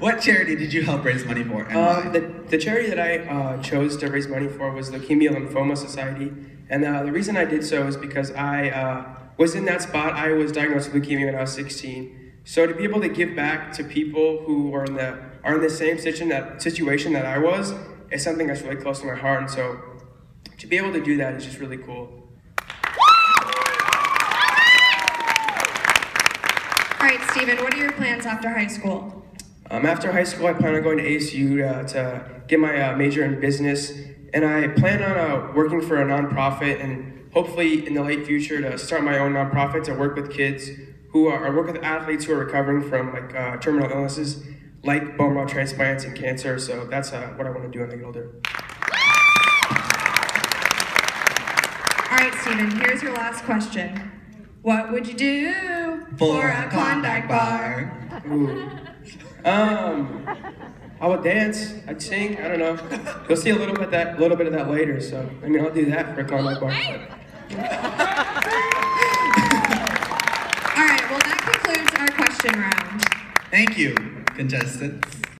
what charity did you help raise money for? and Um, the, the charity that I uh, chose to raise money for was Leukemia Lymphoma Society. And uh, the reason I did so is because I uh, was in that spot. I was diagnosed with leukemia when I was 16. So to be able to give back to people who are in the, are in the same situation that, situation that I was is something that's really close to my heart. And so to be able to do that is just really cool. All right, Steven, what are your plans after high school? Um, after high school, I plan on going to ASU uh, to get my uh, major in business, and I plan on uh, working for a nonprofit and hopefully in the late future to start my own nonprofit to work with kids who are, or work with athletes who are recovering from like uh, terminal illnesses like bone marrow transplants and cancer. So that's uh, what I want to do when I get older. All right, Steven, here's your last question. What would you do for, a Klondike bar? Ooh. Um, I would dance. I'd sing. I don't know. You'll see a little bit that, a little bit of that later. So I mean, I'll do that for a Klondike bar. All right, well, that concludes our question round. Thank you, contestants.